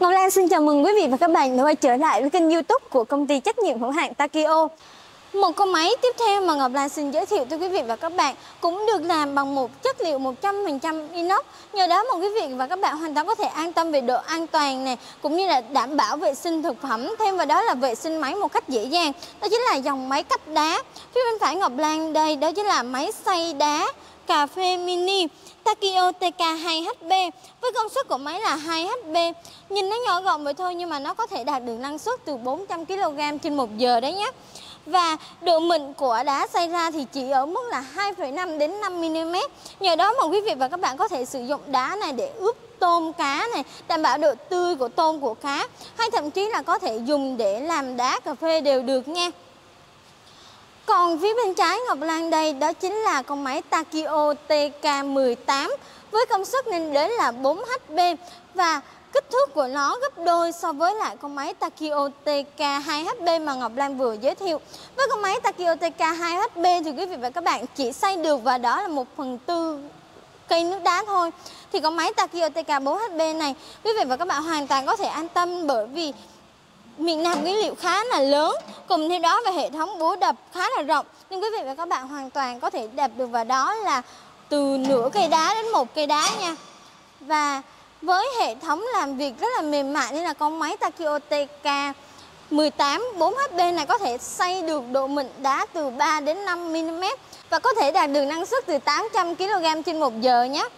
Ngọc Lan xin chào mừng quý vị và các bạn đã quay trở lại với kênh youtube của công ty trách nhiệm hữu hạn Takio. Một con máy tiếp theo mà Ngọc Lan xin giới thiệu tới quý vị và các bạn cũng được làm bằng một chất liệu 100% inox. Nhờ đó mà quý vị và các bạn hoàn toàn có thể an tâm về độ an toàn này cũng như là đảm bảo vệ sinh thực phẩm, Thêm vào đó là vệ sinh máy một cách dễ dàng. Đó chính là dòng máy cắt đá. Phía bên phải Ngọc Lan đây, đó chính là máy xay đá cà phê mini Takio TK2HB với công suất của máy là 2HB. Nhìn nó nhỏ gọn vậy thôi nhưng mà nó có thể đạt được năng suất từ 400 kg trên một giờ đấy nhé. Và độ mịn của đá xay ra thì chỉ ở mức là 2,5 đến 5 mm. Nhờ đó mà quý vị và các bạn có thể sử dụng đá này để ướp tôm cá này, đảm bảo độ tươi của tôm của cá hay thậm chí là có thể dùng để làm đá cà phê đều được nha. Còn phía bên trái Ngọc Lan đây, đó chính là con máy Takio TK18 với công suất lên đến là 4HP và kích thước của nó gấp đôi so với lại con máy Takio TK2HP mà Ngọc Lan vừa giới thiệu. Với con máy Takio TK2HP thì quý vị và các bạn chỉ xay được và đó là 1 phần tư cây nước đá thôi. Thì con máy Takio TK4HP này, quý vị và các bạn hoàn toàn có thể an tâm bởi vì miệng Nam nguyên liệu khá là lớn, cùng theo đó về hệ thống búa đập khá là rộng. Nên quý vị và các bạn hoàn toàn có thể đập được vào đó là từ nửa cây đá đến một cây đá nha. Và với hệ thống làm việc rất là mềm mại nên là con máy Takio TK 18 4HP này có thể xay được độ mịn đá từ 3 đến 5 mm và có thể đạt được năng suất từ 800 kg trên một giờ nhé.